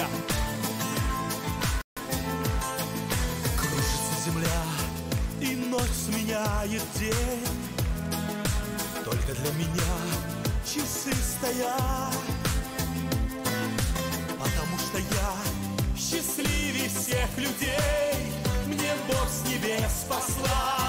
Аллилуйя! Кружится земля, и ночь сменяет день. Только для меня часы стоят, потому что я счастливее всех людей. Мне Бог с небес послал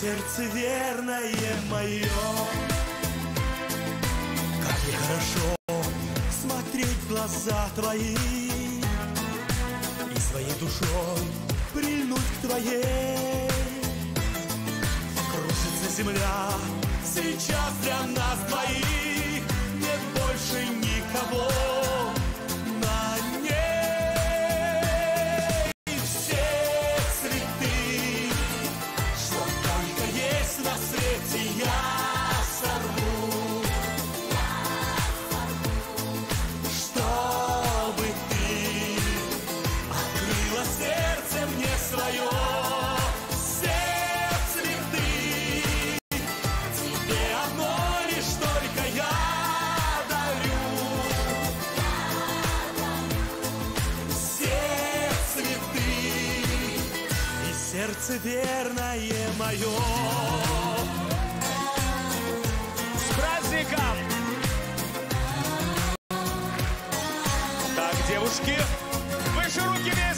сердце верное мое. Как нехорошо смотреть в глаза твои И своей душой прильнуть к твоей Кружится земля сейчас для нас сердце верное мое. С праздником! Так, девушки, выше руки весь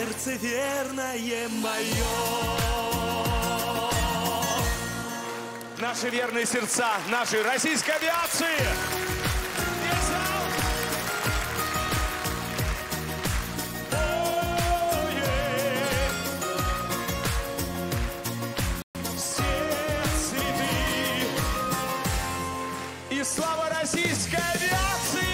сердце верное мое. наши верные сердца нашей российской авиации! Слава российской авиации!